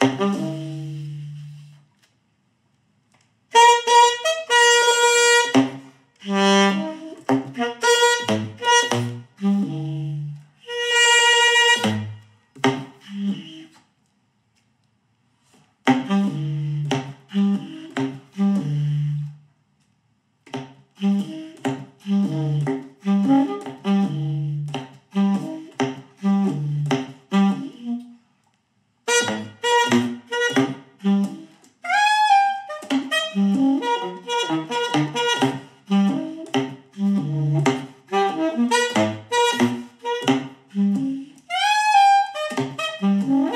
Mm-hmm. Mm-hmm.